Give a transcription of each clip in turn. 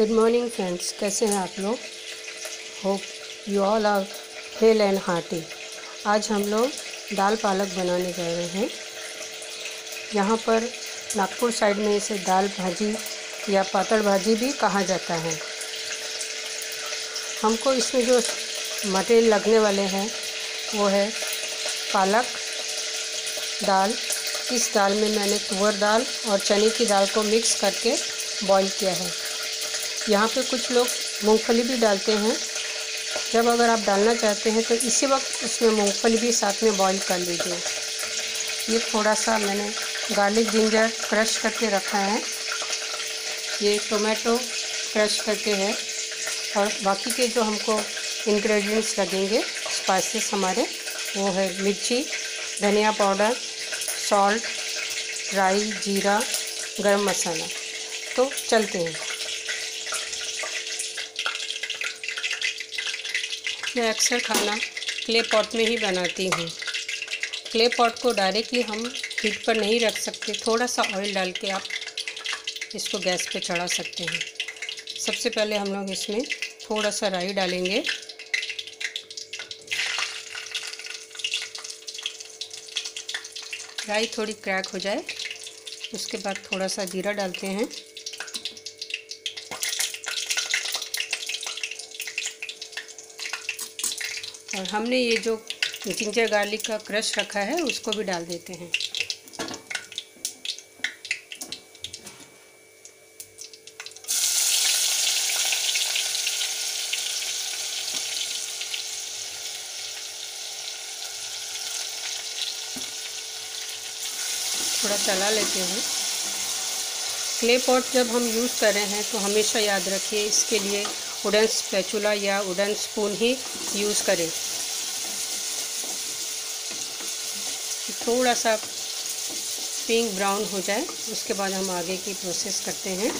Good morning friends कैसे हैं आप लोग? Hope you all are hale and hearty आज हम लोग दाल पालक बनाने जा रहे हैं। यहाँ पर नागपुर साइड में इसे दाल भाजी या पातल भाजी भी कहा जाता है। हमको इसमें जो मटेरियल लगने वाले हैं, वो है पालक दाल। इस दाल में मैंने तुअर दाल और चने की दाल को मिक्स करके बॉईल किया है। यहाँ पे कुछ लोग मूंगफली भी डालते हैं। जब अगर आप डालना चाहते हैं तो इसी वक्त उसमें मूंगफली भी साथ में बॉईल कर लीजिए। ये थोड़ा सा मैंने गार्लिक जिंजर क्रश करके रखा है। ये टोमेटो क्रश करके है। और बाकी के जो हमको इंग्रेडिएंट्स लगेंगे स्पाइसेस हमारे, वो है मिर्ची, धनिया पाउडर सॉल्ट राई जीरा, गरम मसाला। तो चलते हैं। मैं अक्सर खाना क्ले पॉट में ही बनाती हूँ। क्ले पॉट को डायरेक्टली हम हीट पर नहीं रख सकते, थोड़ा सा ऑयल डाल के आप इसको गैस पे चढ़ा सकते हैं। सबसे पहले हम लोग इसमें थोड़ा सा राई डालेंगे। राई थोड़ी क्रैक हो जाए, उसके बाद थोड़ा सा जीरा डालते हैं। और हमने ये जो जिंजर गार्लिक का क्रश रखा है, उसको भी डाल देते हैं। थोड़ा चला लेते हैं। क्ले पॉट जब हम यूज़ कर रहे हैं तो हमेशा याद रखिए, इसके लिए वुडन स्पैचुला या वुडन स्पून ही यूज़ करें। थोड़ा सा पिंक ब्राउन हो जाए, उसके बाद हम आगे की प्रोसेस करते हैं।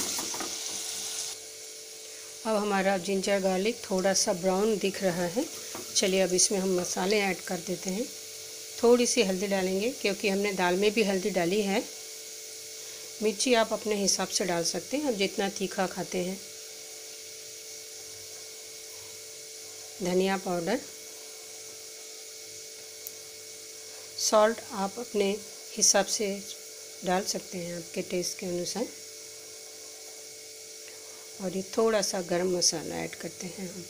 अब हमारा जिंजर गार्लिक थोड़ा सा ब्राउन दिख रहा है। चलिए अब इसमें हम मसाले ऐड कर देते हैं। थोड़ी सी हल्दी डालेंगे, क्योंकि हमने दाल में भी हल्दी डाली है। मिर्ची आप अपने हिसाब से डाल सकते हैं, आप जितना तीखा खाते हैं। धनिया पाउडर। सॉल्ट आप अपने हिसाब से डाल सकते हैं आपके टेस्ट के अनुसार। और ये थोड़ा सा गरम मसाला ऐड करते हैं हम।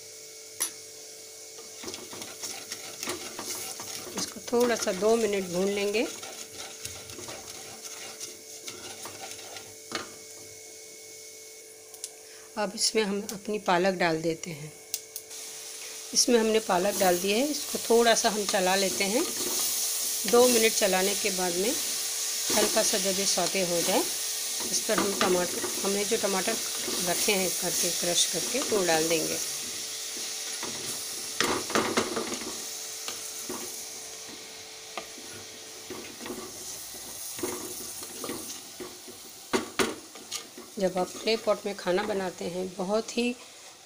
इसको थोड़ा सा दो मिनट भून लेंगे। अब इसमें हम अपनी पालक डाल देते हैं। इसमें हमने पालक डाल दिया है। इसको थोड़ा सा हम चला लेते हैं। दो मिनट चलाने के बाद में हल्का सा जब ये सौते हो जाए, इस पर हम टमाटर, हमने जो टमाटर रखे हैं करके क्रश करके, वो डाल देंगे। जब आप क्ले पॉट में खाना बनाते हैं, बहुत ही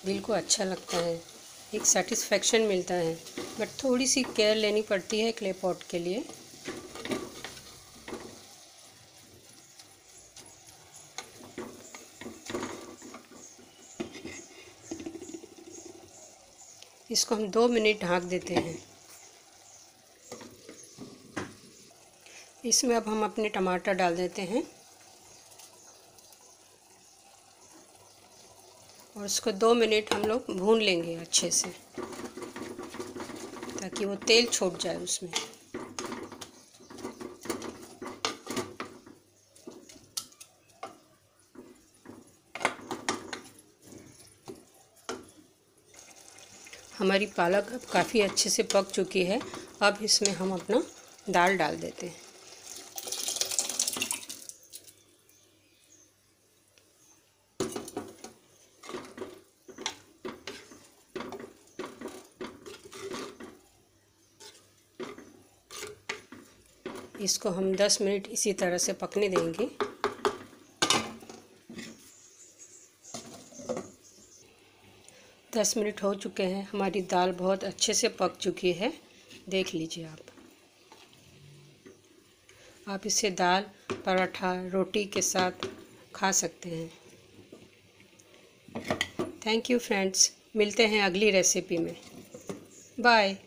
दिल को अच्छा लगता है। एक सेटिस्फेक्शन मिलता है। बट थोड़ी सी केयर लेनी पड़ती है क्ले पॉट के लिए। इसको हम दो मिनट ढाँक देते हैं। इसमें अब हम अपने टमाटर डाल देते हैं। और उसको दो मिनट हम लोग भून लेंगे अच्छे से, ताकि वो तेल छोड़ जाए उसमें। हमारी पालक अब काफ़ी अच्छे से पक चुकी है। अब इसमें हम अपना दाल डाल देते हैं। इसको हम 10 मिनट इसी तरह से पकने देंगे। दस मिनट हो चुके हैं, हमारी दाल बहुत अच्छे से पक चुकी है, देख लीजिए आप। आप इसे दाल, पराठा, रोटी के साथ खा सकते हैं। थैंक यू फ्रेंड्स मिलते हैं अगली रेसिपी में। बाय